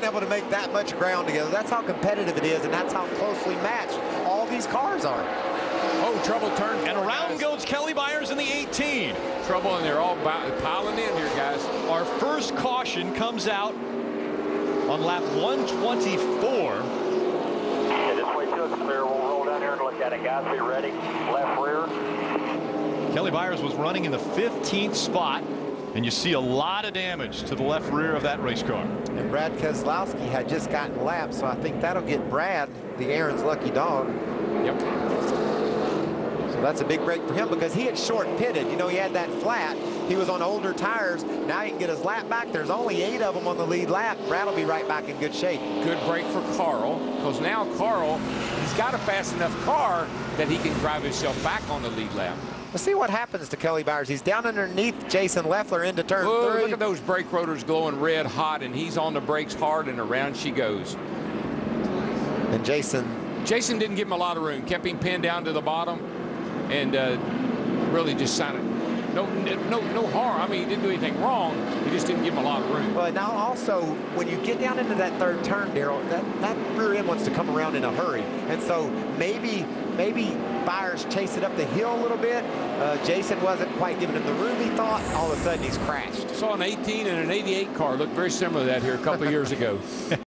been able to make that much ground together. That's how competitive it is, and that's how closely matched all these cars are. Oh, trouble turn. And around goes Kelly Bires in the 18. Trouble, and they're all piling in here, guys. Our first caution comes out on lap 124. Yeah, just wait till it's clear. We'll roll down here and look at it, guys. Be ready. Left rear. Kelly Bires was running in the 15th spot. And you see a lot of damage to the left rear of that race car. And Brad Keselowski had just gotten lapped, so I think that'll get Brad, the Aaron's lucky dog. Yep. So that's a big break for him because he had short pitted. You know, he had that flat. He was on older tires. Now he can get his lap back. There's only eight of them on the lead lap. Brad will be right back in good shape. Good break for Carl because now Carl, he's got a fast enough car that he can drive himself back on the lead lap. Let's see what happens to Kelly Bires. He's down underneath Jason Leffler into turn Whoa, three. Look at those brake rotors glowing red hot, and he's on the brakes hard, and around she goes. And Jason. Jason didn't give him a lot of room. Kept him pinned down to the bottom, and uh, really just sounded no, no, no harm. I mean, he didn't do anything wrong. He just didn't give him a lot of room. But now also, when you get down into that third turn, Daryl, that, that rear end wants to come around in a hurry. And so maybe, maybe Bires chased it up the hill a little bit. Uh, Jason wasn't quite giving him the room he thought. All of a sudden, he's crashed. Saw an 18 and an 88 car look very similar to that here a couple years ago.